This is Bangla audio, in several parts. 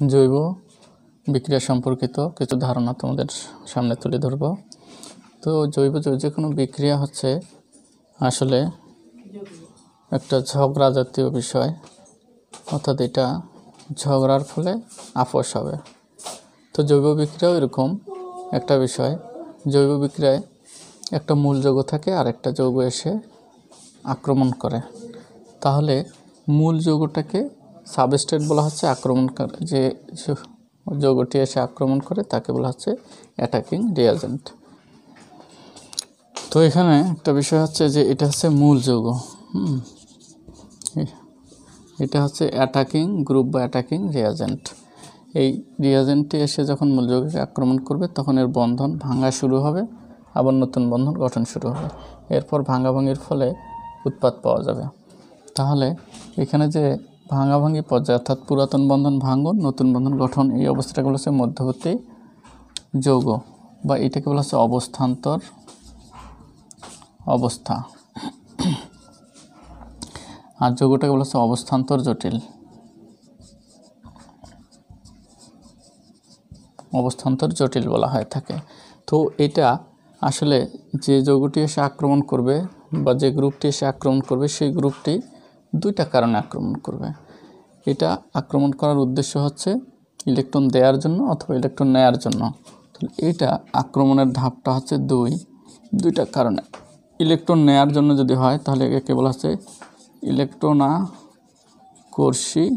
জৈব বিক্রিয়া সম্পর্কিত কিছু ধারণা তোমাদের সামনে তুলে ধরব। তো জৈব যে কোনো বিক্রিয়া হচ্ছে আসলে একটা ঝগড়া জাতীয় বিষয়, অর্থাৎ এটা ঝগড়ার ফলে আপোষ হবে। তো জৈব বিক্রিয়াও এরকম একটা বিষয়। জৈব বিক্রিয়ায় একটা মূল যৌগ থাকে আর একটা যৌগ এসে আক্রমণ করে। তাহলে মূল যৌগটাকে সাবস্টেট বলা হচ্ছে আক্রমণ যে যৌগটি এসে আক্রমণ করে, তাকে বলা হচ্ছে অ্যাটাকিং রিয়াজেন্ট তো এখানে একটা বিষয় হচ্ছে যে এটা হচ্ছে মূল যৌগ এটা হচ্ছে অ্যাটাকিং গ্রুপ বা অ্যাটাকিং রিয়াজেন্ট এই রিয়াজেন্টটি এসে যখন মূল যৌগকে আক্রমণ করবে, তখন এর বন্ধন ভাঙা শুরু হবে, আবার নতুন বন্ধন গঠন শুরু হবে। এরপর ভাঙাভাঙির ফলে উৎপাদ পাওয়া যাবে। তাহলে এখানে যে ভাঙাভাঙি পর্যায়ে, অর্থাৎ পুরাতন বন্ধন ভাঙন, নতুন বন্ধন গঠন, এই অবস্থাটাকে বলা হচ্ছে মধ্যবর্তী যৌগ বা এটাকে বলা হচ্ছে অবস্থান্তর অবস্থা। আর যৌগটাকে বলা হচ্ছে অবস্থান্তর জটিল। অবস্থান্তর জটিল বলা হয় থাকে। তো এটা আসলে যে যৌগটি এসে আক্রমণ করবে বা যে গ্রুপটি এসে আক্রমণ করবে, সেই গ্রুপটি দুইটা কারণে আক্রমণ করবে। এটা আক্রমণ করার উদ্দেশ্য হচ্ছে ইলেকট্রন দেওয়ার জন্য অথবা ইলেকট্রন নেয়ার জন্য। এটা আক্রমণের ধাপটা হচ্ছে দুই। দুইটা কারণে। ইলেকট্রন নেয়ার জন্য যদি হয়, তাহলে একে বলা হচ্ছে ইলেকট্রোনা কোর্সি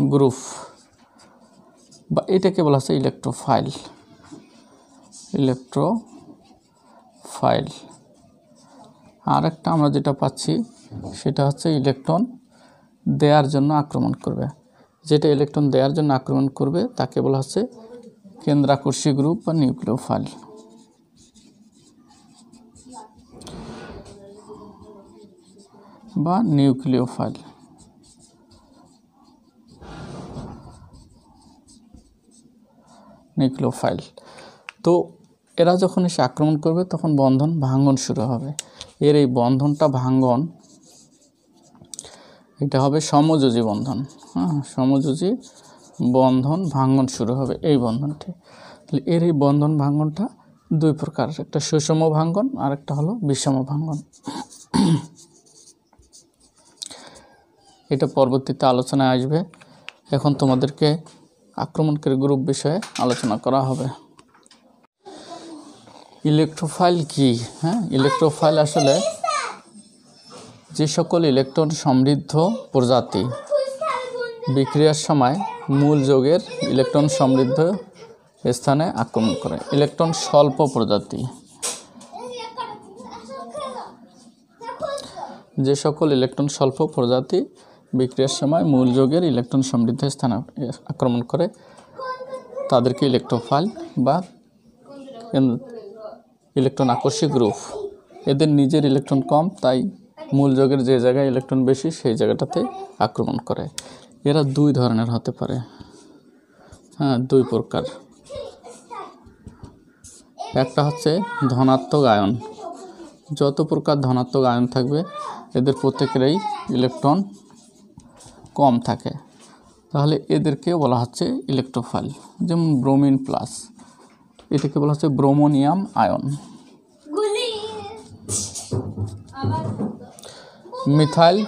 গ্রুপ বা এটাকে বলা হচ্ছে ইলেকট্রোফাইল। ইলেকট্রো ফাইল আর একটা আমরা যেটা পাচ্ছি সেটা হচ্ছে ইলেকট্রন দেওয়ার জন্য আক্রমণ করবে। যেটা ইলেকট্রন দেওয়ার জন্য আক্রমণ করবে, তাকে বলা হচ্ছে কেন্দ্রাকর্ষী গ্রুপ বা নিউক্লিওফাইল। বা নিউক্লিওফাইল। নিউক্লিওফাইল। তো এরা যখন এসে আক্রমণ করবে, তখন বন্ধন ভাঙ্গন শুরু হবে। এর এই বন্ধনটা ভাঙ্গন এটা হবে সমযোজী বন্ধন। হ্যাঁ সমযোজী বন্ধন ভাঙ্গন শুরু হবে এই বন্ধনটি। তাহলে এর এই বন্ধন ভাঙ্গনটা দুই প্রকার, একটা সুষম ভাঙ্গন আর একটা হলো বিষম ভাঙ্গন। এটা পরবর্তীতে আলোচনায় আসবে। এখন তোমাদেরকে আক্রমণকারী গ্রুপ বিষয়ে আলোচনা করা হবে। ইলেকট্রোফাইল কি? হ্যাঁ ইলেকট্রোফাইল আসলে যে সকল ইলেকট্রন সমৃদ্ধ প্রজাতি বিক্রিয়ার সময় মূল যোগের ইলেকট্রন সমৃদ্ধ স্থানে আক্রমণ করে। ইলেকট্রন স্বল্প প্রজাতি। যে সকল ইলেকট্রন স্বল্প প্রজাতি বিক্রিয়ার সময় মূল যোগের ইলেকট্রন সমৃদ্ধ স্থানে আক্রমণ করে, তাদেরকে ইলেকট্রোফাইল বা ইলেকট্রন আকর্ষী গ্রুপ এদের নিজের ইলেকট্রন কম, তাই মূল যোগের যে জায়গায় ইলেকট্রন বেশি, সেই জায়গাটাতে আক্রমণ করে। এরা দুই ধরনের হতে পারে। হ্যাঁ দুই প্রকার। একটা হচ্ছে ধনাত্মক আয়ন। যত প্রকার ধনাত্মক আয়ন থাকবে, এদের প্রত্যেকেরই ইলেকট্রন কম থাকে। তাহলে এদেরকে বলা হচ্ছে ইলেকট্রোফাইল যেমন ব্রোমিন প্লাস এটাকে বলা হচ্ছে ব্রোমোনিয়াম আয়ন। মিথাইল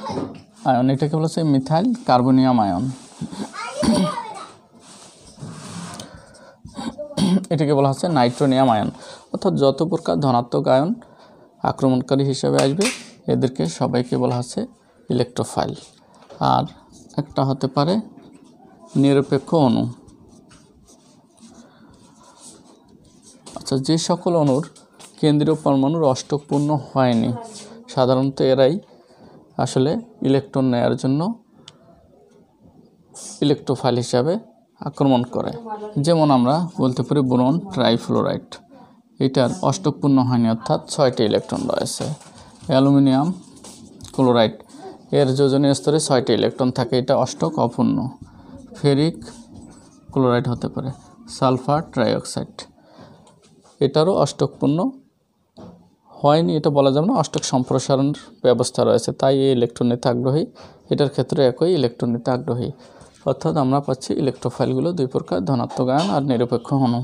আয়ন এটাকে বলা হচ্ছে মিথাইল কার্বনিয়াম আয়ন। এটাকে বলা হচ্ছে নাইট্রোনিয়াম আয়ন। অর্থাৎ যত প্রকার ধনাত্মক আয়ন আক্রমণকারী হিসেবে আসবে, এদেরকে সবাইকে বলা হচ্ছে ইলেকট্রোফাইল। আর একটা হতে পারে নিরপেক্ষ অণু। আচ্ছা যে সকল অণুর কেন্দ্রীয় পরমাণুর অষ্টকপূর্ণ হয়নি, সাধারণত এরাই আসলে ইলেকট্রন নেয়ার জন্য ইলেকট্রোফাইল হিসাবে আক্রমণ করে। যেমন আমরা বলতে পারি বোরন ট্রাইফ্লোরাইড। এটার অষ্টকপূর্ণ হয়নি অর্থাৎ ছয়টি ইলেকট্রন রয়েছে। অ্যালুমিনিয়াম ক্লোরাইড, এর যোজনীয় স্তরে ছয়টি ইলেকট্রন থাকে, এটা অষ্টক অপূর্ণ। ফেরিক ক্লোরাইড হতে পারে, সালফার ট্রাইঅক্সাইড। এটারও অষ্টকপূর্ণ হয়নি, এটা বলা যাবে না, অষ্টক সম্প্রসারণ ব্যবস্থা রয়েছে, তাই এই ইলেকট্রন নিতে আগ্রহী। এটার ক্ষেত্রে একই ইলেকট্রন নিতে আগ্রহী। অর্থাৎ আমরা পাচ্ছি ইলেকট্রোফাইলগুলো দুই প্রকার, ধনাত্মক আয়ন আর নিরপেক্ষ অণু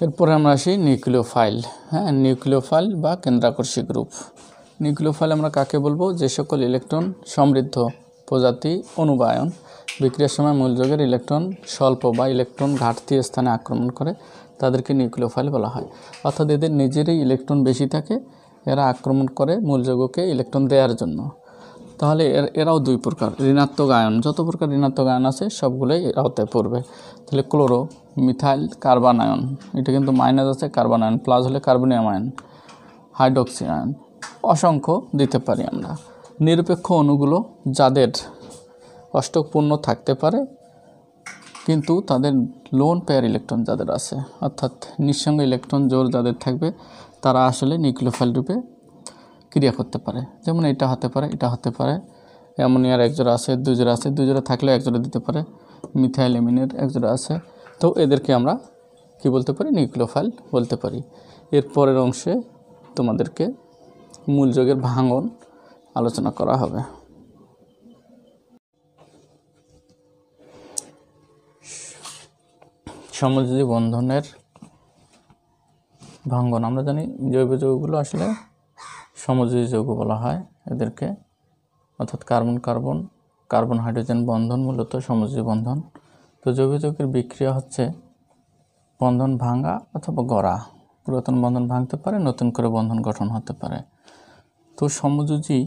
এরপরে আমরা আসি নিউক্লিওফাইল হ্যাঁ নিউক্লিওফাইল বা কেন্দ্রাকর্ষী গ্রুপ নিউক্লিওফাইল আমরা কাকে বলব? যে সকল ইলেকট্রন সমৃদ্ধ প্রজাতি অনুবায়ন, বিক্রিয়ার সময় মূল যোগের ইলেকট্রন স্বল্প বা ইলেকট্রন ঘাটতি স্থানে আক্রমণ করে তাদেরকে নিউক্লিওফাইল বলা হয়। অর্থাৎ এদের নিজেরই ইলেকট্রন বেশি থাকে, এরা আক্রমণ করে মূল যৌগকে ইলেকট্রন দেওয়ার জন্য। তাহলে এর, এরাও দুই প্রকার, ঋণাত্মক আয়ন। যত প্রকার ঋণাত্মক আয়ন আছে, সবগুলোই আওতায় পড়বে। তাহলে ক্লোরো, মিথাইল, কার্বন আয়ন। এটা কিন্তু মাইনাস আছে, কার্বন আয়ন, প্লাস হলে কার্বনিয়াম আয়ন, হাইড্রক্সি আয়ন। অসংখ্য দিতে পারি আমরা। নিরপেক্ষ অণুগুলো যাদের অষ্টক পূর্ণ থাকতে পারে কিন্তু তাদের লোন পেয়ার ইলেকট্রন যাদের আছে, অর্থাৎ নিঃসঙ্গ ইলেকট্রন জোর যাদের থাকবে, তারা আসলে নিউক্লিওফাইল রূপে ক্রিয়া করতে পারে। যেমন এটা হতে পারে, এটা হতে পারে, অ্যামোনিয়ার একজোড়া আছে দুজোড়া আছে দুজোড়া থাকলেও একজোড়া দিতে পারে, মিথাইল এমিনের একজোড়া আছে। তো এদেরকে আমরা কি বলতে পারি? নিউক্লিওফাইল বলতে পারি। এর পরের অংশে তোমাদেরকে মূল যোগের ভাঙন আলোচনা করা হবে। সমযোজী বন্ধনের ভাঙ্গন। আমরা জানি জৈব যৌগগুলো আসলে সমযোজী যৌগ বলা হয় এদেরকে। অর্থাৎ কার্বন কার্বন কার্বন, হাইড্রোজেন বন্ধন মূলত সমযোজী বন্ধন। তো জৈব যৌগের বিক্রিয়া হচ্ছে বন্ধন ভাঙা অথবা গড়া। পুরাতন বন্ধন ভাঙতে পারে, নতুন করে বন্ধন গঠন হতে পারে। তো সমযোজী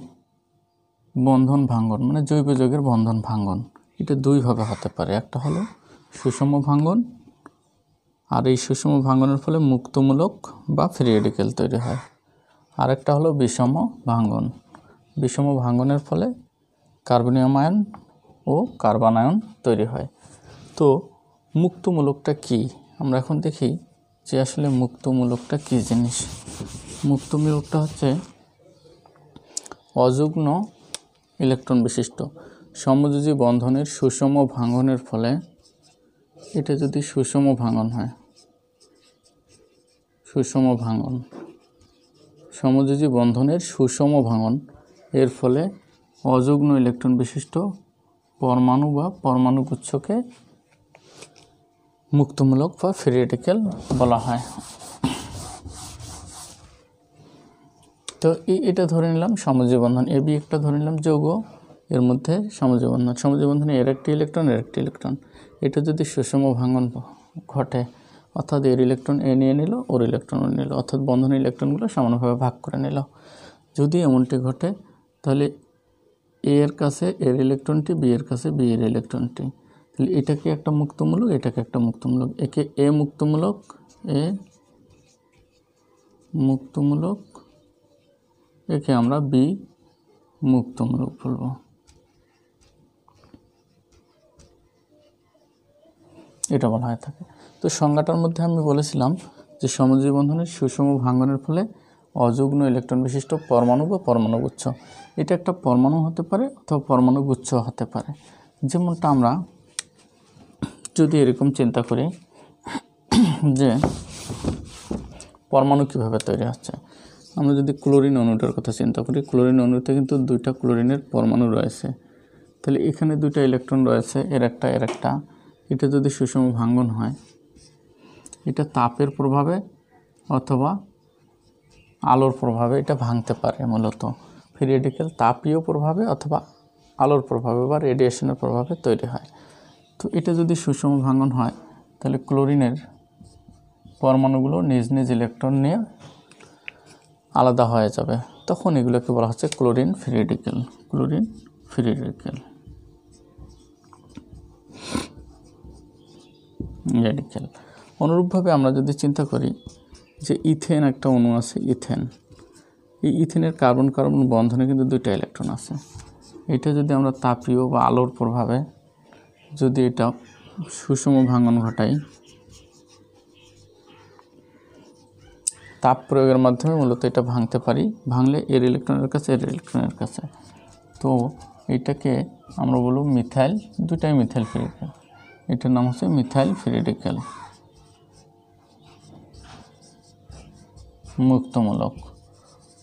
বন্ধন ভাঙ্গন মানে জৈব যৌগের বন্ধন ভাঙ্গন এটা দুইভাবে হতে পারে। একটা হলো সুষম ভাঙ্গন আর এই সুষম ভাঙ্গনের ফলে মুক্তমূলক বা ফ্রি রেডিকেল তৈরি হয়। আরেকটা হলো বিষম ভাঙ্গন বিষম ভাঙ্গনের ফলে কার্বনিয়াম আয়ন ও কার্বন আয়ন তৈরি হয়। তো মুক্তমূলকটা কি? আমরা এখন দেখি যে আসলে মুক্তমূলকটা কী জিনিস। মুক্তমূলকটা হচ্ছে অযুগ্ন ইলেকট্রন বিশিষ্ট। সমযোজী বন্ধনের সুষম ভাঙ্গনের ফলে এটা যদি সুষম ভাঙন হয়, সুষম ভাঙন, সমযোজী বন্ধনের সুষম ভাঙন, এর ফলে অযুগ্ন ইলেকট্রন বিশিষ্ট পরমাণু বা পরমাণু গুচ্ছকে মুক্তমূলক বা ফ্রি রেডিক্যাল বলা হয়। তো এটা ধরে নিলাম সমযোজী বন্ধন, এ বি একটা ধরে নিলাম যৌগ, এর মধ্যে সমযোজী বন্ধন, সমযোজী বন্ধনে এর একটি ইলেকট্রন, এর একটি ইলেকট্রন। এটা যদি সুষম ভাঙন ঘটে, অর্থাৎ এর ইলেকট্রন এ নিয়ে নিল, ওর ইলেকট্রন ও নিল, অর্থাৎ বন্ধন ইলেকট্রনগুলো সমানভাবে ভাগ করে নিল। যদি এমনটি ঘটে, তাহলে এ এর কাছে এর ইলেকট্রনটি বি এর কাছে বি এর ইলেকট্রনটি তাহলে এটাকে একটা মুক্তমূলক? এটাকে একটা মুক্তমূলক? একে এ মুক্তমূলক এ মুক্তমূলক, একে আমরা বি মুক্তমূলক বলব। এটা বলা হয়ে থাকে। তো সংজ্ঞাটার মধ্যে আমি বলেছিলাম যে সমযোজী বন্ধনের সুষম ভাঙ্গনের ফলে অযুগ্ন ইলেকট্রন বিশিষ্ট পরমাণু বা পরমাণু গুচ্ছ। এটা একটা পরমাণু হতে পারে অথবা পরমাণু গুচ্ছ হতে পারে। যেমনটা আমরা যদি এরকম চিন্তা করি যে পরমাণু কীভাবে তৈরি হচ্ছে। আমরা যদি ক্লোরিন অণুটার কথা চিন্তা করি, ক্লোরিন অণুতে কিন্তু দুইটা ক্লোরিনের পরমাণু রয়েছে। তাহলে এখানে দুইটা ইলেকট্রন রয়েছে, এর একটা এর একটা। এটা যদি সুষম ভাঙ্গন হয়, এটা তাপের প্রভাবে অথবা আলোর প্রভাবে এটা ভাঙতে পারে মূলত। ফিরিয়েডিক্যাল তাপীয় প্রভাবে অথবা আলোর প্রভাবে বা রেডিয়েশনের প্রভাবে তৈরি হয়। তো এটা যদি সুষম ভাঙ্গন হয়, তাহলে ক্লোরিনের পরমাণুগুলো নিজ নিজ ইলেকট্রন নিয়ে আলাদা হয়ে যাবে। তখন এগুলোকে বলা হচ্ছে chlorine free radical chlorine free radical radical অনুরূপভাবে আমরা যদি চিন্তা করি যে ইথেন একটা অণু আছে, ইথেন। এই ইথেনের কার্বন কার্বন বন্ধনে কিন্তু দুইটা ইলেকট্রন আছে। এটা যদি আমরা তাপীয় বা আলোর প্রভাবে যদি এটা সুষম ভাঙন ঘটাই, তাপ প্রয়োগের মাধ্যমে মূলত এটা ভাঙতে পারি। ভাঙলে এর ইলেকট্রনের কাছে, এর ইলেকট্রনের কাছে। তো এটাকে আমরা বলব মিথাইল দুটাই মিথাইল ফিরিক্যাল এটার নাম হচ্ছে মিথাইল ফিরিডিক্যাল মুক্তমূলক।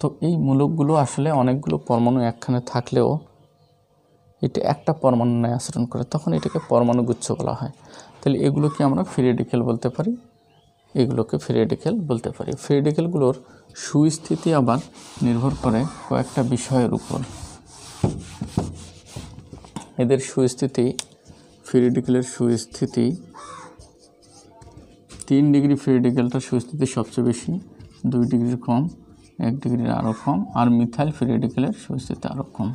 তো এই মূলকগুলো আসলে অনেকগুলো পরমাণু একখানে থাকলেও এটা একটা পরমাণু ন্যায় আচরণ করে, তখন এটাকে পরমাণু গুচ্ছ বলা হয়। তাহলে এগুলোকে আমরা ফ্রি রেডিকেল বলতে পারি? এগুলোকে ফ্রি রেডিকেল বলতে পারি। ফ্রি রেডিকেলগুলোর সুস্থিতি আবার নির্ভর করে কয়েকটা বিষয়ের উপর। এদের সুস্থিতি ফ্রি সুস্থিতি, তিন ডিগ্রি ফ্রি সুস্থিতি সবচেয়ে বেশি, দুই ডিগ্রির কম, এক ডিগ্রির আরও কম, আর মিথাইল ফ্রি সুস্থিতি আরও কম।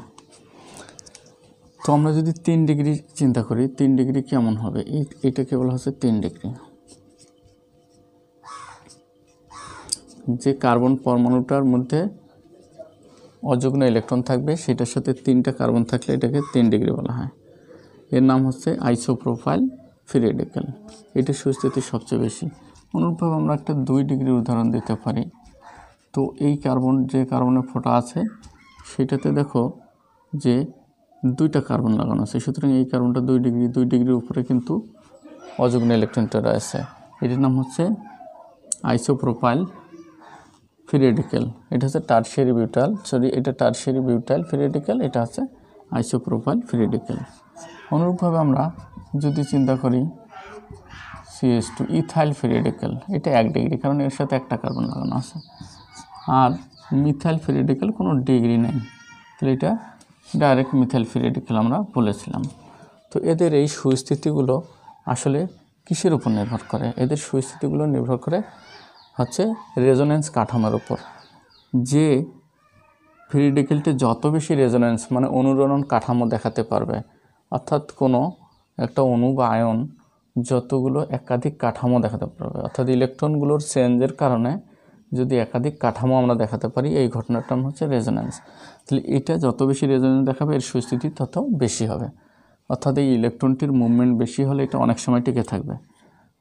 তো আমরা যদি তিন ডিগ্রি চিন্তা করি, তিন ডিগ্রি কেমন হবে? এটাকে বলা হচ্ছে তিন ডিগ্রি যে কার্বন পরমাণুটার মধ্যে অযুগ্ন ইলেকট্রন থাকবে, সেটার সাথে তিনটা কার্বন থাকলে এটাকে তিন ডিগ্রি বলা হয়। এর নাম হচ্ছে আইসোপ্রোফাইল ফ্রি রেডিকেল এটার সুস্থিতি সবচেয়ে বেশি। অনুরূপভাবে আমরা একটা দুই ডিগ্রির উদাহরণ দিতে পারি। তো এই কার্বন, যে কার্বনের ফোঁটা আছে, সেটাতে দেখো যে দুইটা কার্বন লাগানো আছে। সুতরাং এই কার্বনটা দুই ডিগ্রি, দুই ডিগ্রির উপরে কিন্তু অযুগ্ন ইলেকট্রনটা রয়েছে। এটির নাম হচ্ছে আইসোপ্রোপাইল ফ্রি রেডিকেল এটা হচ্ছে টার্সিয়ারি বিউটাল, সরি, এটা টার্সিয়ারি বিউটাইল ফ্রি রেডিকেল এটা হচ্ছে আইসোপ্রোপাইল ফ্রি রেডিকেল অনুরূপভাবে আমরা যদি চিন্তা করি CS two ethyl free radical এটা এক ডিগ্রি, কারণ এর সাথে একটা কার্বন লাগানো আছে। আর মিথাইল ফ্রি রেডিকেল কোনো ডিগ্রি নেই। তাহলে এটা ডাইরেক্ট মিথাইল ফ্রি রেডিকেল আমরা বলেছিলাম। তো এদের এই সুস্থিতিগুলো আসলে কিসের উপর নির্ভর করে? এদের সুস্থিতিগুলো নির্ভর করে হচ্ছে রেজোনেন্স কাঠামোর উপর। যে ফ্রি রেডিকেলটি যত বেশি রেজোনেন্স মানে অনুরণন কাঠামো দেখাতে পারবে অর্থাৎ কোনো একটা অণু বা আয়ন যতগুলো একাধিক কাঠামো দেখাতে পারবে। অর্থাৎ ইলেকট্রনগুলোর চেঞ্জের কারণে যদি একাধিক কাঠামো আমরা দেখাতে পারি, এই ঘটনাটার নাম হচ্ছে রেজোনেন্স তাহলে এটা যত বেশি রেজোনেন্স দেখাবে, এর সুস্থিতি তত বেশি হবে। অর্থাৎ এই ইলেকট্রনটির মুভমেন্ট বেশি হলে এটা অনেক সময় টিকে থাকবে।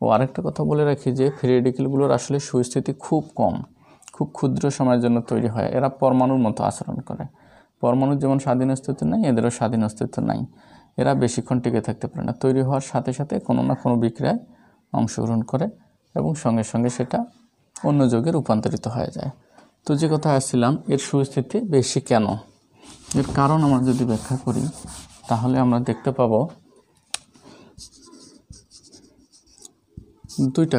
ও আরেকটা কথা বলে রাখি যে ফ্রি আসলে সুস্থিতি খুব কম, খুব ক্ষুদ্র সময়ের জন্য তৈরি হয়। এরা পরমাণুর মতো আচরণ করে। পরমাণুর যেমন স্বাধীন অস্তিত্ব নাই, এদেরও স্বাধীন অস্তিত্ব নাই। এরা বেশিক্ষণ টিকে থাকতে পারে না। তৈরি হওয়ার সাথে সাথে কোনো না কোনো বিক্রিয়ায় অংশগ্রহণ করে এবং সঙ্গে সঙ্গে সেটা অন্য যোগে রূপান্তরিত হয়ে যায়। তো যে কথা আসছিলাম, এর সুস্থিতি বেশি কেন? এর কারণ আমরা যদি ব্যাখ্যা করি, তাহলে আমরা দেখতে পাবো দুইটা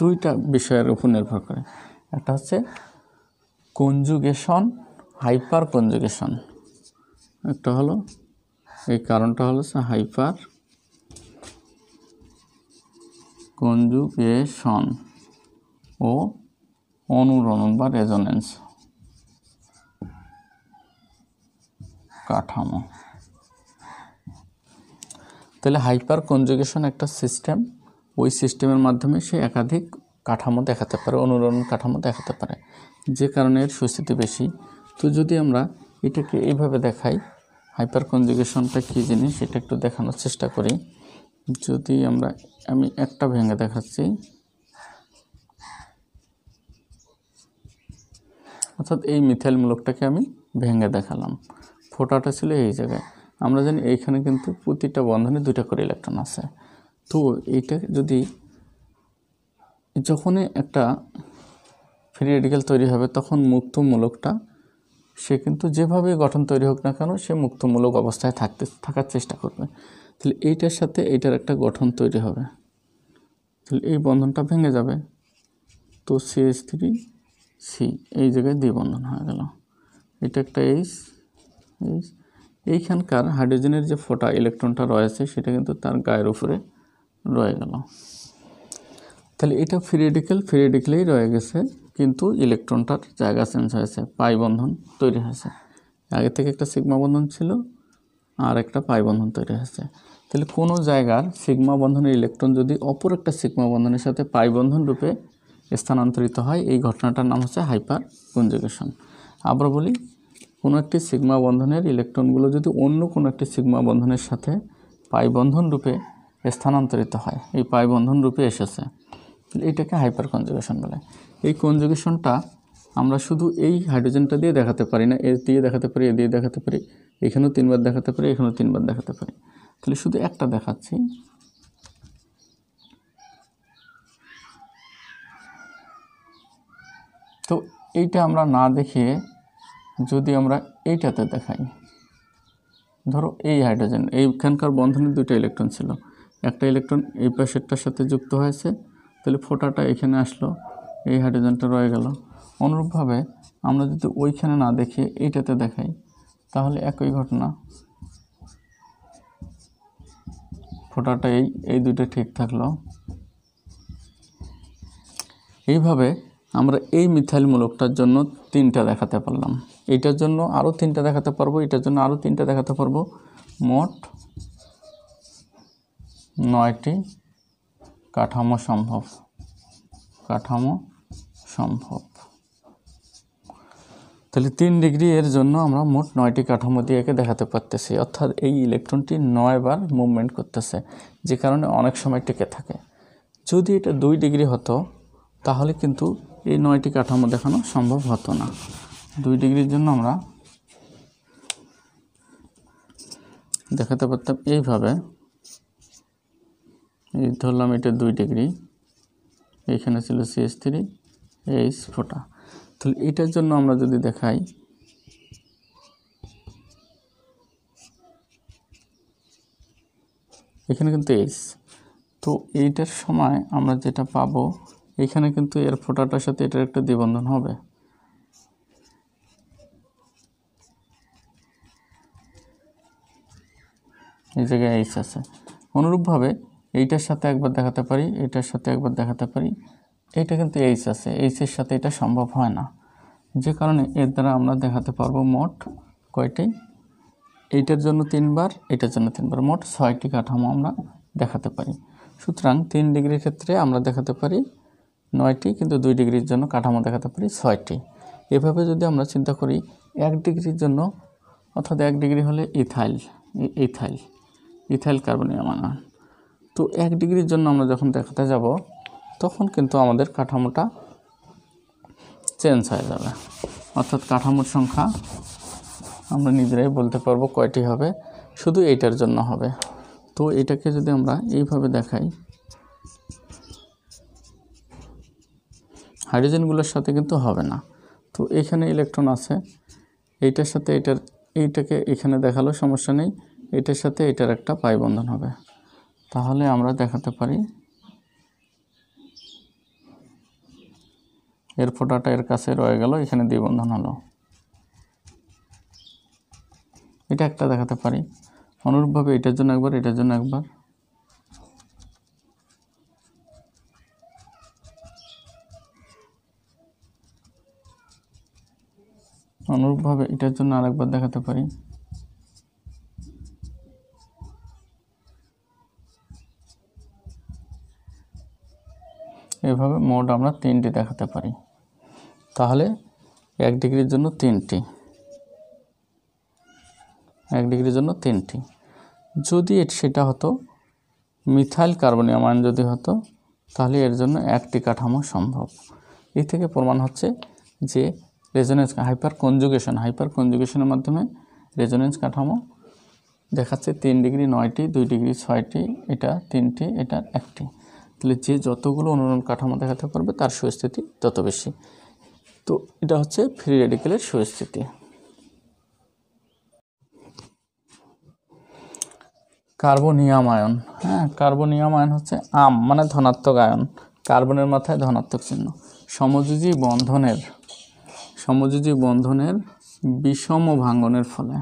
দুইটা বিষয়ের উপর নির্ভর করে। একটা হচ্ছে কনজুগেশন হাইপার কনজুগেশন একটা হলো এই কারণটা হলো হাইপার কনজুগেশন ও অনুরণন বা রেজোনেন্স কাঠামো। তাহলে হাইপার কনজুগেশন একটা সিস্টেম ওই সিস্টেমের মাধ্যমে সে একাধিক কাঠামো দেখাতে পারে, অনুরণন কাঠামো দেখাতে পারে, যে কারণে এর সুস্থিতি বেশি। তো যদি আমরা এটাকে এইভাবে দেখাই হাইপার কনজুগেশনটা কী জিনিস সেটা একটু দেখানোর চেষ্টা করি। যদি আমরা, আমি একটা ভেঙে দেখাচ্ছি। অর্থাৎ এই মিথাইল মূলকটাকে আমি ভেঙে দেখালাম। ফোটাটা ছিল এই জায়গায়। আমরা জানি এইখানে কিন্তু প্রতিটা বন্ধনে দুইটা করে ইলেকট্রন আছে। তো এইটা যদি যখনই একটা ফ্রি রেডিক্যাল তৈরি হবে, তখন মুক্ত মূলকটা সে কিন্তু যেভাবে গঠন তৈরি হোক না কেন, সে মুক্তমূলক অবস্থায় থাকতে, থাকার চেষ্টা করবে। তাহলে এইটার সাথে এইটার একটা গঠন তৈরি হবে। তাহলে এই বন্ধনটা ভেঙে যাবে। তো সিএস থ্রি সি এই জায়গায় দ্বিবন্ধন হয়ে গেল। এটা একটা এইচ এইচ এইখানকার হাইড্রোজেনের যে ফোটা ইলেকট্রনটা রয়েছে, সেটা কিন্তু তার গায়ের উপরে রয়ে গেল। তাহলে এটা ফ্রি রেডিক্যাল ফ্রি রেডিক্যালেই রয়ে গেছে। কিন্তু ইলেকট্রনটার জায়গা চেঞ্জ হয়েছে, পাই বন্ধন তৈরি হয়েছে। আগে থেকে একটা সিগমা বন্ধন ছিল, আর একটা পাই বন্ধন তৈরি হয়েছে। তাহলে কোনো জায়গার সিগমা বন্ধনের ইলেকট্রন যদি অপর একটা সিগমা বন্ধনের সাথে পাই বন্ধন রূপে স্থানান্তরিত হয়, এই ঘটনাটার নাম হচ্ছে হাইপার কনজুগেশন আবার বলি, কোনো একটি সিগমা বন্ধনের ইলেকট্রনগুলো যদি অন্য কোনো একটি সিগমা বন্ধনের সাথে পাই বন্ধন রূপে স্থানান্তরিত হয়, এই পাই বন্ধন রূপে এসেছে। এটাকে হাইপার কনজুগেশন বলে। এই কনজুগেশনটা আমরা শুধু এই হাইড্রোজেনটা দিয়ে দেখাতে পারি না, এ দিয়ে দেখাতে পারি, এ দিয়ে দেখাতে পারি, এখানেও তিনবার দেখাতে পারি, এখানেও তিনবার দেখাতে পারি। তাহলে শুধু একটা দেখাচ্ছি। তো এইটা আমরা না দেখিয়ে যদি আমরা এইটাতে দেখাই, ধরো এই হাইড্রোজেন এইখানকার বন্ধনে দুটো ইলেকট্রন ছিল। একটা ইলেকট্রন এই পাশেরটার সাথে যুক্ত হয়েছে তাহলে ফোটাটা এখানে আসলো, এই হাইড্রোজেনটা রয়ে গেল। অনুরূপভাবে আমরা যদি ওইখানে না দেখে এইটাতে দেখাই, তাহলে একই ঘটনা। ফোটাটা এই এই দুটো ঠিক থাকল। এইভাবে আমরা এই মিথাইল মূলকটার জন্য তিনটা দেখাতে পারলাম। এইটার জন্য আরও তিনটা দেখাতে পারব, এটার জন্য আরও তিনটা দেখাতে পারব। মোট নয়টি। কাঠামো সম্ভব। কাঠামো সম্ভব। তাহলে তিন ডিগ্রি এর জন্য আমরা মোট নয়টি কাঠামো দিয়ে একে দেখাতে পারতেছি। অর্থাৎ এই ইলেকট্রনটি নয়বার মুভমেন্ট করতেছে, যে কারণে অনেক সময় টিকে থাকে। যদি এটা দুই ডিগ্রি হতো, তাহলে কিন্তু এই নয়টি কাঠামো দেখানো সম্ভব হতো না। দুই ডিগ্রির জন্য আমরা দেখাতে পারতাম এইভাবে এই ধরলাম এটা দুই ডিগ্রি, এখানে ছিল সিএস থ্রি এইচ ফোটা। তাহলে এটার জন্য আমরা যদি দেখাই, এখানে কিন্তু এইচ তো এইটার সময় আমরা যেটা পাবো, এখানে কিন্তু এর ফোটাটার সাথে এটার একটা দ্বিবন্ধন হবে। এই জায়গায় এইচ আছে। অনুরূপভাবে এইটার সাথে একবার দেখাতে পারি, এটার সাথে একবার দেখাতে পারি। এইটা কিন্তু এইচ আছে এইচের সাথে এটা সম্ভব হয় না। যে কারণে এর দ্বারা আমরা দেখাতে পারব মোট কয়টি? এইটার জন্য তিনবার, এটার জন্য তিনবার, মোট ছয়টি কাঠামো আমরা দেখাতে পারি। সুতরাং তিন ডিগ্রির ক্ষেত্রে আমরা দেখাতে পারি নয়টি, কিন্তু দুই ডিগ্রির জন্য কাঠামো দেখাতে পারি ছয়টি। এভাবে যদি আমরা চিন্তা করি, এক ডিগ্রির জন্য, অর্থাৎ এক ডিগ্রি হলে ethyl ethyl ethyl carbonium ion তো এক ডিগ্রির জন্য আমরা যখন দেখাতে যাব, তখন কিন্তু আমাদের কাঠামোটা চেঞ্জ হয়ে যাবে। অর্থাৎ কাঠামোর সংখ্যা আমরা নিজেরাই বলতে পারব কয়টি হবে, শুধু এইটার জন্য হবে। তো এটাকে যদি আমরা এইভাবে দেখাই, হাইড্রোজেনগুলোর সাথে কিন্তু হবে না। তো এখানে ইলেকট্রন আছে, এইটার সাথে এটার, এইটাকে এখানে দেখাল সমস্যা নেই, এটার সাথে এটার একটা পাই বন্ধন হবে। তাহলে আমরা দেখাতে পারি। এর ফোটাটা এর কাছে রয়ে গেল, এখানে দ্বিবন্ধন হলো। এটা একটা দেখাতে পারি। অনুরূপভাবে এটার জন্য একবার, এটার জন্য একবার। অনুরূপভাবে এটার জন্য আরেকবার দেখাতে পারি। এভাবে মোট আমরা তিনটি দেখাতে পারি। তাহলে এক ডিগ্রির জন্য তিনটি। এক ডিগ্রির জন্য তিনটি। যদি সেটা হতো, মিথাইল কার্বনিয়াম আয়ন যদি হতো, তাহলে এর জন্য একটি কাঠামো সম্ভব। এই থেকে প্রমাণ হচ্ছে যে রেজোনেন্স হাইপার কনজুগেশন হাইপার কনজুগেশনের মাধ্যমে রেজোনেন্স কাঠামো দেখাচ্ছে তিন ডিগ্রি নয়টি, দুই ডিগ্রি ছয়টি, এটা তিনটি, এটা একটি। তাহলে যে যতগুলো অনুরণ কাঠামো দেখাতে পারবে, তার সুস্থিতি তত বেশি। তো এটা হচ্ছে ফ্রি রেডিকেলের সুস্থিতি। কার্বনিয়াম আয়ন হ্যাঁ কার্বনিয়াম আয়ন হচ্ছে আম মানে ধনাত্মক আয়ন। কার্বনের মাথায় ধনাত্মক চিহ্ন। সমযোজী বন্ধনের সমযোজী বন্ধনের বিষম ভাঙ্গনের ফলে।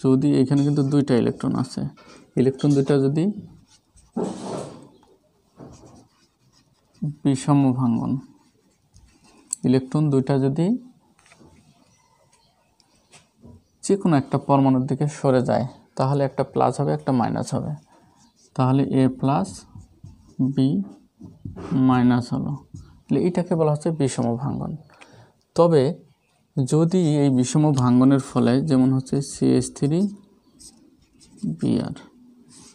যদি এখানে কিন্তু দুইটা ইলেকট্রন আছে। ইলেকট্রন দুইটা যদি বিষম ভাঙ্গন ইলেকট্রন দুইটা যদি যে কোনো একটা পরমাণুর দিকে সরে যায়, তাহলে একটা প্লাস হবে, একটা মাইনাস হবে। তাহলে এ প্লাস বি মাইনাস হলো। তাহলে এটাকে বলা হচ্ছে বিষম ভাঙ্গন তবে যদি এই বিষম ভাঙ্গনের ফলে যেমন হচ্ছে সিএস থ্রি বিআর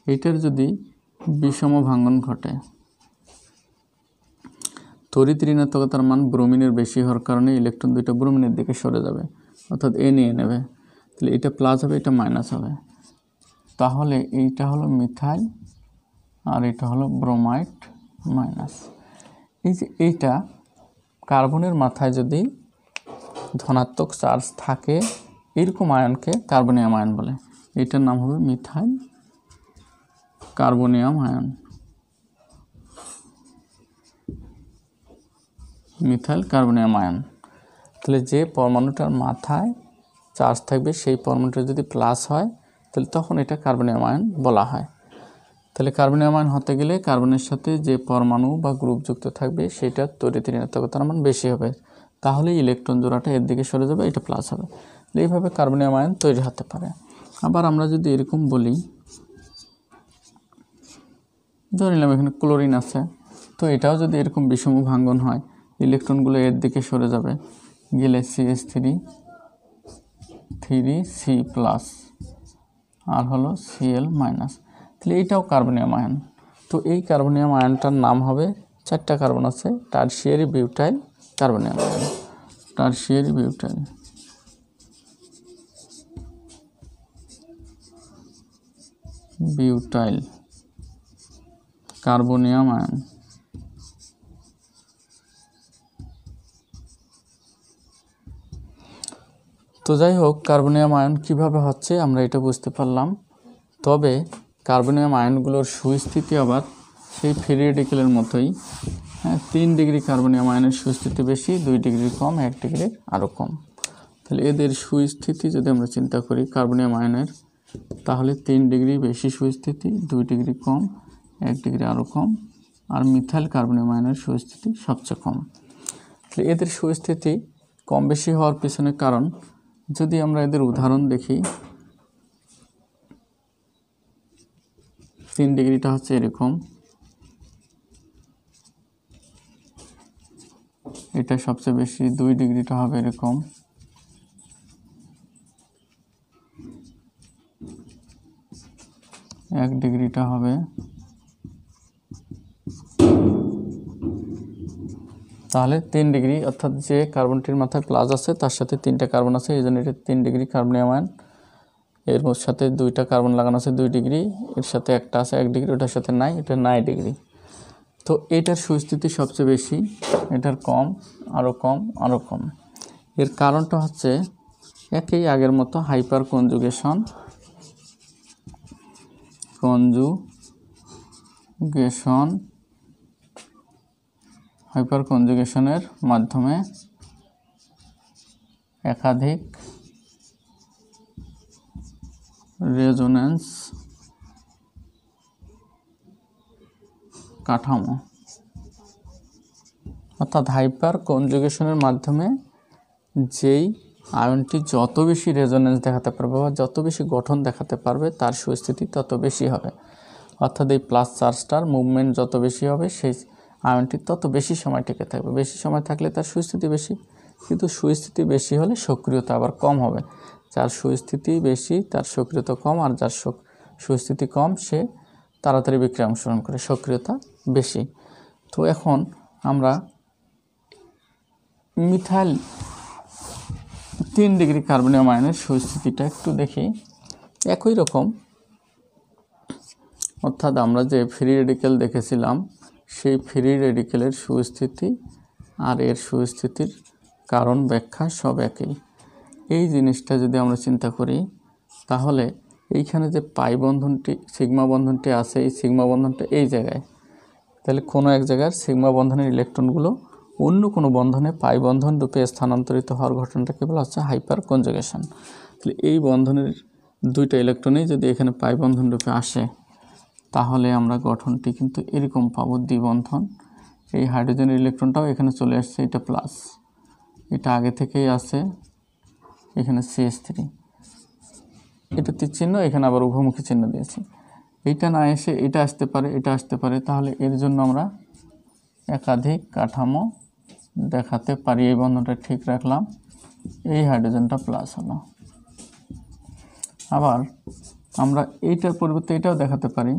এটার যদি বিষম ভাঙ্গন ঘটে তড়িৎ ঋণাত্মকতার মান ব্রোমিনের বেশি হওয়ার কারণে ইলেকট্রন দুইটা ব্রোমিনের দিকে সরে যাবে, অর্থাৎ এ নিয়ে নেবে। তাহলে এটা প্লাস হবে, এটা মাইনাস হবে। তাহলে এইটা হলো মিথাইল আর এটা হলো ব্রোমাইড মাইনাস এই যে এইটা কার্বনের মাথায় যদি ধনাত্মক চার্জ থাকে, এরকম আয়নকে কার্বনিয়াম আয়ন বলে। এটার নাম হবে methyl carbonium ion. Methyl carbonium ion তাহলে যে পরমাণুটার মাথায় চার্জ থাকবে, সেই পরমাণুটা যদি প্লাস হয়, তাহলে তখন এটা কার্বনিয়াম আয়ন বলা হয়। তাহলে কার্বনিয়াম আয়ন হতে গেলে কার্বনের সাথে যে পরমাণু বা গ্রুপ যুক্ত থাকবে, সেটার তরিত ঋণাত্মকতার মান বেশি হবে। তাহলে ইলেকট্রন জোড়াটা এর দিকে সরে যাবে, এটা প্লাস হবে। এইভাবে কার্বনিয়াম আয়ন তৈরি হতে পারে। আবার আমরা যদি এরকম বলি, ধরে নিলাম এখানে ক্লোরিন আছে, তো এটাও যদি এরকম বিষম ভাঙ্গন হয় ইলেকট্রনগুলো এর দিকে সরে যাবে। গেলে C S three three C plus আর হলো সিএল মাইনাস তাহলে এইটাও কার্বনিয়াম আয়ন। তো এই কার্বনিয়াম আয়নটার নাম হবে চারটা কার্বন আছে, tertiary butyl, carbonium ion. Tertiary butyl. Butyl. Carbonium ion. তো যাই হোক কার্বনিয়াম আয়ন কীভাবে হচ্ছে আমরা এটা বুঝতে পারলাম। তবে কার্বনিয়াম আয়নগুলোর সুস্থিতি আবার সেই ফ্রি রেডিকেলের মতোই। হ্যাঁ তিন ডিগ্রি কার্বনিয়াম আয়নের সুস্থিতি বেশি, দুই ডিগ্রি কম, এক ডিগ্রি আরও কম। তাহলে এদের সুস্থিতি যদি আমরা চিন্তা করি কার্বনিয়াম আয়নের, তাহলে তিন ডিগ্রি বেশি সুস্থিতি, দুই ডিগ্রি কম, এক ডিগ্রি আরও কম, আর মিথাইল কার্বনিয়াম আয়নের সুস্থিতি সবচেয়ে কম। তাহলে এদের সুস্থিতি কম বেশি হওয়ার পিছনে কারণ যদি আমরা এদের উদাহরণ দেখি, তিন ডিগ্রিটা হচ্ছে এরকম। এটা সবচেয়ে বেশি, দুই ডিগ্রিটা হবে এরকম। এক ডিগ্রিটা হবে তাহলে তিন ডিগ্রি, অর্থাৎ যে কার্বনটির মাথায় প্লাস আছে, তার সাথে তিনটা কার্বন আছে, এই জন্য এটা তিন ডিগ্রি কার্বনিয়াম আয়ন এর সাথে দুইটা কার্বন লাগানো আছে দুই ডিগ্রি, এর সাথে একটা আছে এক ডিগ্রি, ওটার সাথে নাই, এটা নাই ডিগ্রি। তো এটার সুস্থিতি সবচেয়ে বেশি, এটার কম আরও কম আরও কম। এর কারণটা হচ্ছে একই আগের মতো হাইপার কনজুগেশন কনজুগেশন হাইপার কনজুগেশনের মাধ্যমে একাধিক রেজোনেন্স কাঠামো। অর্থাৎ হাইপার কনজুগেশনের মাধ্যমে যেই আয়নটি যত বেশি রেজোনেন্স দেখাতে পারবে বা যত বেশি গঠন দেখাতে পারবে, তার সুস্থিতি তত বেশি হবে। অর্থাৎ এই প্লাস চার্জটার মুভমেন্ট যত বেশি হবে, সেই আয়নটি তত বেশি সময় টিকে থাকবে। বেশি সময় থাকলে তার সুস্থিতি বেশি, কিন্তু সুস্থিতি বেশি হলে সক্রিয়তা আবার কম হবে। যার সুস্থিতি বেশি, তার সক্রিয়তা কম, আর যার সুস্থিতি কম, সে তাড়াতাড়ি বিক্রিয়া অংশগ্রহণ করে, সক্রিয়তা বেশি। তো এখন আমরা মিথাইল তিন ডিগ্রি কার্বনিয়াম আয়নের সুস্থিতিটা একটু দেখি। একই রকম, অর্থাৎ আমরা যে ফ্রি রেডিকেল দেখেছিলাম সেই ফ্রি রেডিকেলের সুস্থিতি আর এর সুস্থিতির কারণ ব্যাখ্যা সব একই। এই জিনিসটা যদি আমরা চিন্তা করি, তাহলে এইখানে যে পাই বন্ধনটি, সিগমা বন্ধনটি আছে, এই সিগমা বন্ধনটা এই জায়গায়। তাহলে কোনো এক জায়গার সিগমা বন্ধনের ইলেকট্রনগুলো অন্য কোনো বন্ধনে পাই বন্ধন রূপে স্থানান্তরিত হওয়ার ঘটনাটাকে বলা হচ্ছে? হাইপার কনজুগেশন তাহলে এই বন্ধনের দুইটা ইলেকট্রনই যদি এখানে পাই বন্ধন রূপে আসে তাহলে আমরা গঠনটি কিন্তু এরকম পাবো দ্বিবন্ধন। এই হাইড্রোজেনের ইলেকট্রনটাও এখানে চলে আসছে, এটা প্লাস এটা আগে থেকেই আছে, এখানে সিএস থ্রি এটা চিহ্ন, এখানে আবার উভমুখী চিহ্ন দিয়েছি। এইটা না এসে এটা আসতে পারে, এটা আসতে পারে, তাহলে এর জন্য আমরা একাধিক কাঠামো দেখাতে পারি। এই বন্ধনটা ঠিক রাখলাম, এই হাইড্রোজেনটা প্লাস হলো। আবার আমরা এইটার পরিবর্তে এটাও দেখাতে পারি।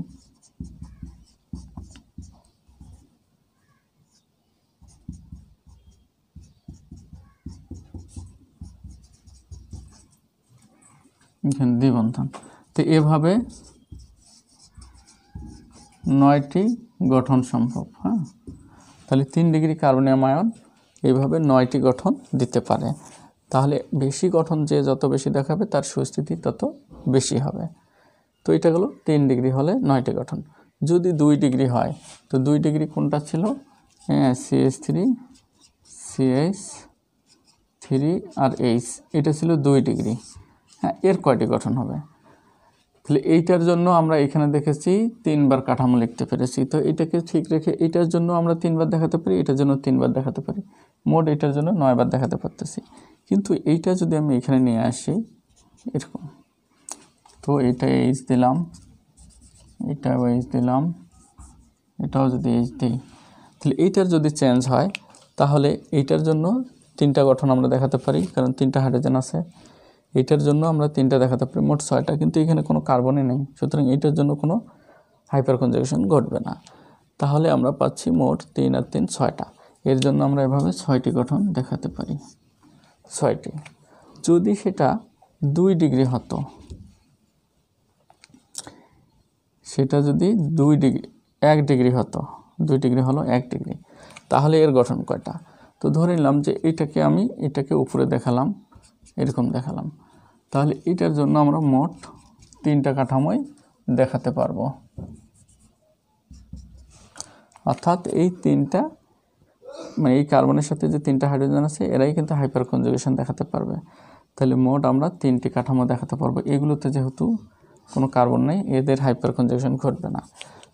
দ্বিবন্ধন। তো এভাবে নয়টি গঠন সম্ভব হ্যাঁ? তাহলে তিন ডিগ্রি কার্বনিয়াম আয়ন এইভাবে নয়টি গঠন দিতে পারে। তাহলে বেশি গঠন যে যত বেশি দেখাবে, তার সুস্থিতি তত বেশি হবে। তো এটা গেলো তিন ডিগ্রি হলে নয়টি গঠন। যদি দুই ডিগ্রি হয়, তো দুই ডিগ্রি কোনটা ছিল? হ্যাঁ সিএস থ্রি সিএস থ্রি আর এইচ এটা ছিল দুই ডিগ্রি। হ্যাঁ এর কয়টি গঠন হবে? তাহলে এইটার জন্য আমরা এখানে দেখেছি তিনবার কাঠামো লিখতে পেরেছি। তো এটাকে ঠিক রেখে এটার জন্য আমরা তিনবার দেখাতে পারি, এটার জন্য তিনবার দেখাতে পারি। মোট এটার জন্য নয়বার দেখাতে পারতেছি। কিন্তু এইটা যদি আমি এখানে নিয়ে আসি, এরকম। তো এটা এইচ দিলাম, এটাও এইচ দিলাম, এটাও যদি এইচ দিই, তাহলে এইটার যদি চেঞ্জ হয়, তাহলে এইটার জন্য তিনটা গঠন আমরা দেখাতে পারি, কারণ তিনটা হাইড্রোজেন আছে। এইটার জন্য আমরা তিনটা দেখাতে পারি, মোট ছয়টা। কিন্তু এখানে কোনো কার্বনই নেই, সুতরাং এটার জন্য কোনো হাইপার কনজাগেশন ঘটবে না। তাহলে আমরা পাচ্ছি মোট তিন আর তিন ছয়টা। এর জন্য আমরা এভাবে ছয়টি গঠন দেখাতে পারি। ছয়টি। যদি সেটা দুই ডিগ্রি হতো, সেটা যদি দুই ডিগ্রি, এক ডিগ্রি হতো, দুই ডিগ্রি হলো এক ডিগ্রি, তাহলে এর গঠন কয়টা? তো ধরে নিলাম যে এটাকে আমি, এটাকে উপরে দেখালাম। এরকম দেখালাম। তাহলে এটার জন্য আমরা মোট তিনটা কাঠামোই দেখাতে পারব। অর্থাৎ এই তিনটা মানে এই কার্বনের সাথে যে তিনটা হাইড্রোজেন আছে, এরাই কিন্তু হাইপার কনজুগেশন দেখাতে পারবে। তাহলে মোট আমরা তিনটি কাঠামো দেখাতে পারব। এগুলোতে যেহেতু কোনো কার্বন নেই, এদের হাইপার কনজুগেশন ঘটবে না।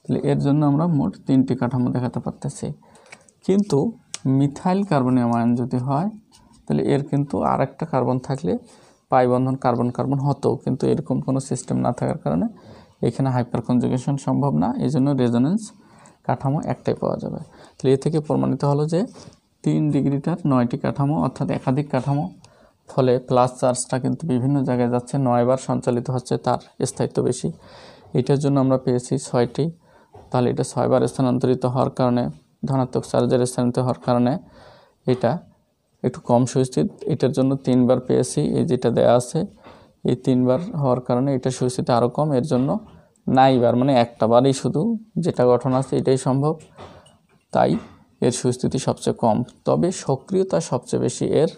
তাহলে এর জন্য আমরা মোট তিনটি কাঠামো দেখাতে পারতেছি। কিন্তু মিথাইল কার্বনিয়াম আয়ন যদি হয় তাহলে এর কিন্তু আর একটা কার্বন থাকলে পাই বন্ধন কার্বন কার্বন হতো কিন্তু এরকম কোনো সিস্টেম না থাকার কারণে এখানে হাইপার কনজুগেশন সম্ভব না। এই জন্য রেজোনেন্স কাঠামো একটাই পাওয়া যাবে। তাহলে এ থেকে প্রমাণিত হলো যে তিন ডিগ্রিটার নয়টি কাঠামো অর্থাৎ একাধিক কাঠামো, ফলে প্লাস চার্জটা কিন্তু বিভিন্ন জায়গায় যাচ্ছে নয়বার সঞ্চালিত হচ্ছে তার স্থায়িত্ব বেশি। এটার জন্য আমরা পেয়েছি ছয়টি। তাহলে এটা ছয়বার স্থানান্তরিত হওয়ার কারণে, ধনাত্মক চার্জের স্থানান্তরিত হওয়ার কারণে এটা একটু কম সুস্থিত এটার জন্য তিনবার পেয়েছি, এই যেটা দেয়া আছে, এই তিনবার হওয়ার কারণে এটা সুস্থিতি আরও কম। এর জন্য নাইবার মানে একটা বারই শুধু যেটা গঠন আছে এটাই সম্ভব। তাই এর সুস্থিতি সবচেয়ে কম। তবে সক্রিয়তা সবচেয়ে বেশি এর।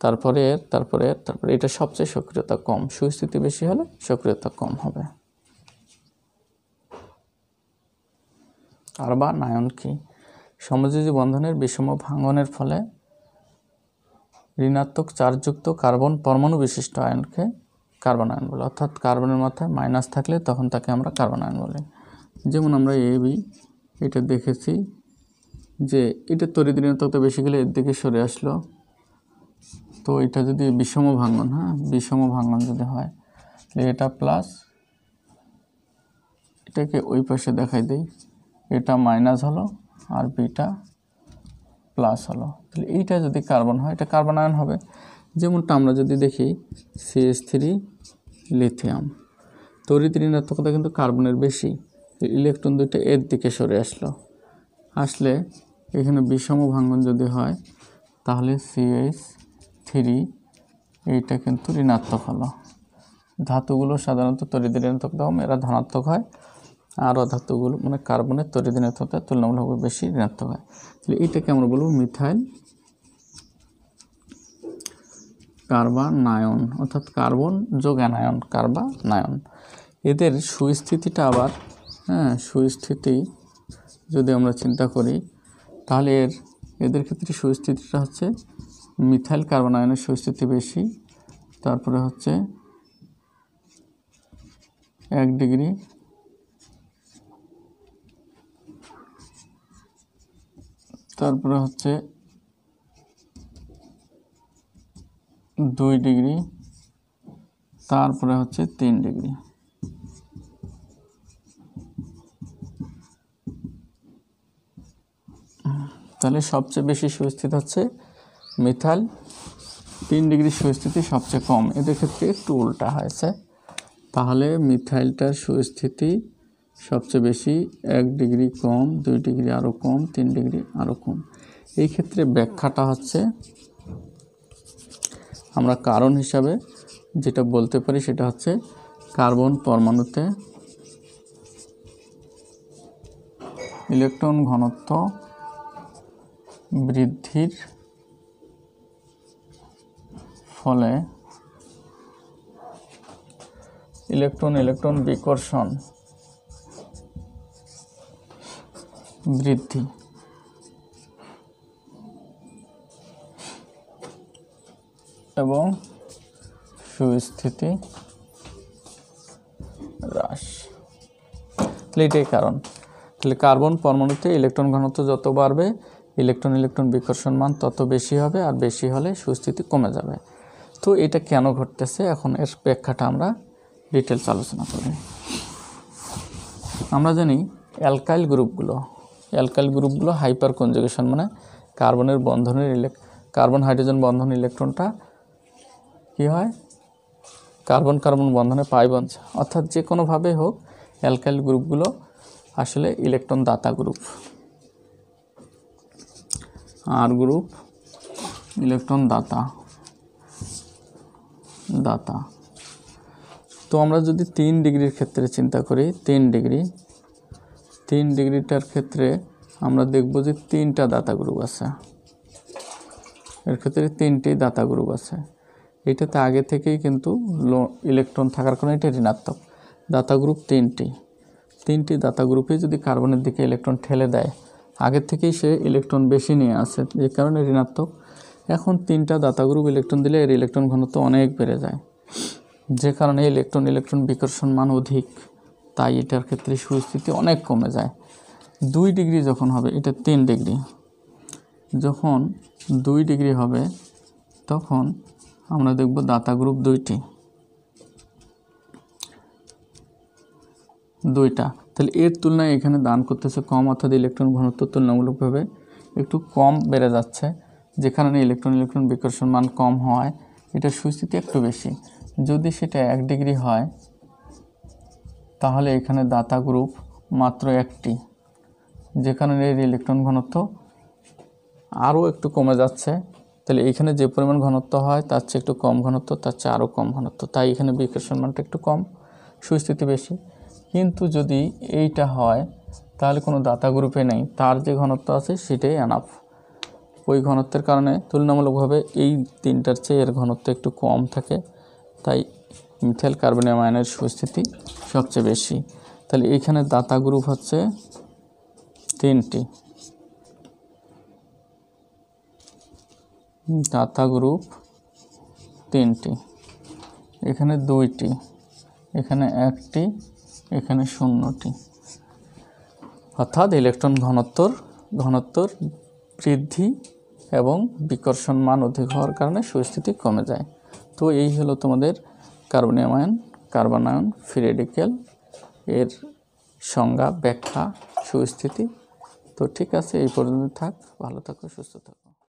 তারপরে এর তারপরে এর, তারপরে এটা সবচেয়ে সক্রিয়তা কম। সুস্থিতি বেশি হলে সক্রিয়তা কম হবে। আর বা নায়ন কি? সমযোজী বন্ধনের বিষম ভাঙনের ফলে ঋণাত্মক চার্জযুক্ত কার্বন পরমাণু বিশিষ্ট আয়নকে কার্বন আয়ন বলে। অর্থাৎ কার্বনের মাথায় মাইনাস থাকলে তখন তাকে আমরা কার্বন আয়ন বলি। যেমন আমরা এ বি এটা দেখেছি যে এটা তরিত ঋণাত্মকতা বেশি গেলে এর দিকে সরে আসলো। তো এটা যদি বিষম ভাঙন হ্যাঁ? বিষম ভাঙন যদি হয়, এটা প্লাস এটাকে ওই পাশে দেখাই দিই, এটা মাইনাস হলো। আর বিটা প্লাস হলো। তাহলে এইটা যদি কার্বন হয়, এটা কার্বন আয়ন হবে। যেমনটা আমরা যদি দেখি সিএস থ্রি লিথিয়াম তড়িৎ ঋণাত্মকতা কিন্তু কার্বনের বেশি। ইলেকট্রন দুইটা এর দিকে সরে আসলো। আসলে এখানে বিষম ভাঙ্গন যদি হয়, তাহলে সিএস থ্রি এইটা কিন্তু ঋণাত্মক হলো। ধাতুগুলো সাধারণত তড়িৎ ঋণাত্মক এরা ধনাত্মক হয়। আর ধাতুগুলো মানে কার্বনের ঋণাত্মকতা তুলনামূলকভাবে বেশি ঋণাত্মক হয়। তাহলে এইটাকে আমরা বলব মিথাইল কার্বানায়ন অর্থাৎ কার্বন যোগ অ্যানায়ন কার্বানায়ন। এদের সুস্থিতিটা আবার হ্যাঁ সুস্থিতি যদি আমরা চিন্তা করি, তাহলে এর, এদের ক্ষেত্রে সুস্থিতিটা হচ্ছে মিথাইল কার্বনায়নের সুস্থিতি বেশি, তারপরে হচ্ছে এক ডিগ্রি তারপরে হচ্ছে দুই ডিগ্রি, তারপরে হচ্ছে তিন ডিগ্রি। তাহলে সবচেয়ে বেশি সুস্থিত হচ্ছে মিথাইল, তিন ডিগ্রি সুস্থিতি সবচেয়ে কম। এদের ক্ষেত্রে একটু উল্টা হয়েছে। তাহলে মিথাইলটার সুস্থিতি সবচেয়ে বেশি এক ডিগ্রি কম, দুই ডিগ্রি আরও কম, তিন ডিগ্রি আরও কম। এই ক্ষেত্রে ব্যাখ্যাটা হচ্ছে, আমরা কারণ হিসাবে যেটা বলতে পারি সেটা হচ্ছে কার্বন পরমাণুতে ইলেকট্রন ঘনত্ব বৃদ্ধির ফলে ইলেকট্রন ইলেকট্রন বিকর্ষণ বৃদ্ধি। এবং সুস্থিতি হ্রাস। তাহলে এটাই কারণ। তাহলে কার্বন পরমাণুতে ইলেকট্রন ঘনত্ব যত বাড়বে, ইলেকট্রন ইলেকট্রন বিকর্ষণ মান তত বেশি হবে, আর বেশি হলে সুস্থিতি কমে যাবে। তো এটা কেন ঘটতেছে? এখন এর ব্যাখ্যাটা আমরা ডিটেলস আলোচনা করি। আমরা জানি অ্যালকাইল গ্রুপগুলো অ্যালকাইল গ্রুপগুলো হাইপার কনজুগেশন মানে কার্বনের বন্ধনের ইলেক কার্বন হাইড্রোজেন বন্ধন ইলেকট্রনটা কী হয়? কার্বন কার্বন বন্ধনে পাই বন্ধছে অর্থাৎ যে কোনোভাবে হোক, অ্যালকাইল গ্রুপগুলো আসলে ইলেকট্রন দাতা গ্রুপ। আর গ্রুপ ইলেকট্রন দাতা। দাতা। তো আমরা যদি তিন ডিগ্রির ক্ষেত্রে চিন্তা করি, তিন ডিগ্রি তিন ডিগ্রিটার ক্ষেত্রে আমরা দেখব যে তিনটা দাতা গ্রুপ আছে। এর ক্ষেত্রে তিনটি দাতা গ্রুপ আছে। এটাতে আগে থেকেই কিন্তু ইলেকট্রন থাকার কারণে এটা ঋণাত্মক। দাতা গ্রুপ তিনটি। তিনটি দাতা গ্রুপে যদি কার্বনের দিকে ইলেকট্রন ঠেলে দেয় আগের থেকেই সে ইলেকট্রন বেশি নিয়ে আসে, যে কারণে ঋণাত্মক। এখন তিনটা দাতা গ্রুপ ইলেকট্রন দিলে এর ইলেকট্রন ঘনত্ব অনেক বেড়ে যায়। যে কারণে ইলেকট্রন ইলেকট্রন বিকর্ষণ মান অধিক। তাই এটার ক্ষেত্রে সুস্থিতি অনেক কমে যায়। দুই ডিগ্রি যখন হবে, এটা তিন ডিগ্রি। যখন দুই ডিগ্রি হবে, তখন আমরা দেখব দাতা গ্রুপ দুইটি। দুইটা। তাহলে এর তুলনায় এখানে দান করতেছে কম, অর্থাৎ ইলেকট্রন ঘনত্ব তুলনামূলকভাবে একটু কম বেড়ে যাচ্ছে যে কারণে ইলেকট্রন ইলেকট্রন বিকর্ষণ মান কম হওয়ায় এটা সুস্থিতি একটু বেশি। যদি সেটা এক ডিগ্রি হয় তাহলে এখানে দাতা গ্রুপ মাত্র একটি, যেখানে এর ইলেকট্রন ঘনত্ব আরও একটু কমে যাচ্ছে। তাহলে এখানে যে পরিমাণ ঘনত্ব হয়, তার চেয়ে একটু কম ঘনত্ব, তার চেয়ে আরও কম ঘনত্ব। তাই এখানে বিকর্ষণ মানটা একটু কম, সুস্থিতি বেশি। কিন্তু যদি এইটা হয়, তাহলে কোনো দাতা গ্রুপে নেই। তার যে ঘনত্ব আছে, সেটাই অ্যানাফ ওই ঘনত্বের কারণে তুলনামূলকভাবে এই তিনটার চেয়ে এর ঘনত্ব একটু কম থাকে। তাই মিথাইল কার্বনিয়াম আয়নের সুস্থিতি সবচেয়ে বেশি। তাহলে এখানে দাতা গ্রুপ হচ্ছে তিনটি। দাতা গ্রুপ তিনটি। এখানে দুইটি, এখানে একটি, এখানে শূন্যটি। অর্থাৎ ইলেকট্রন ঘনত্বর ঘনত্বর বৃদ্ধি এবং বিকর্ষণ মান অধিক হওয়ার কারণে সুস্থিতি কমে যায়। তো এই হলো তোমাদের কার্বনিয়াম আয়ন কার্বনায়ন ফ্রিরেডিক্যাল এর সংজ্ঞা, ব্যাখ্যা, সুস্থিতি। তো ঠিক আছে, এই পর্যন্ত থাক। ভালো থাকো, সুস্থ থাকো।